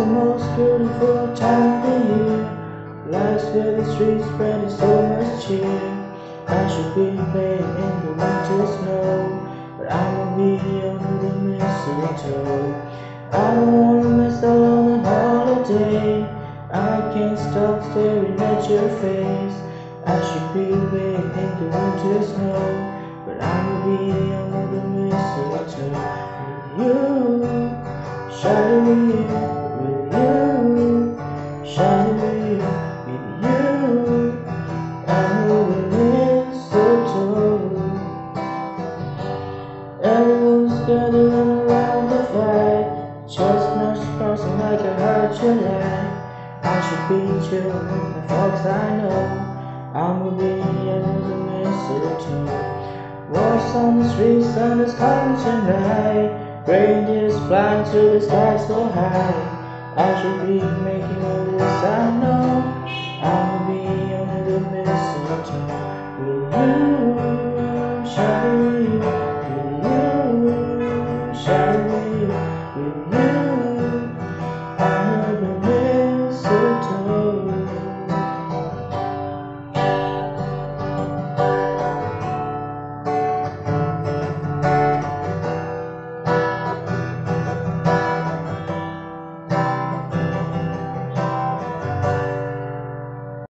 the most beautiful time of the year. Lights fill the streets, spreading so much cheer. I should be playing in the winter snow, but I'ma be under the mistletoe. I don't wanna miss out on holiday. I can't stop staring at your face. I should be playing in the winter snow, but I'ma be under the mistletoe you, shining you, shining with you. Under the mistletoe, everyone's gathering around the fire. Chestnuts crossing like a hot July. I should be with the folks I know. I'ma be under the mistletoe. Walks on the street, Santa's coming tonight. Reindeers flying to the sky so high. I should be making a list, I know. I'ma be under the mistletoe with you.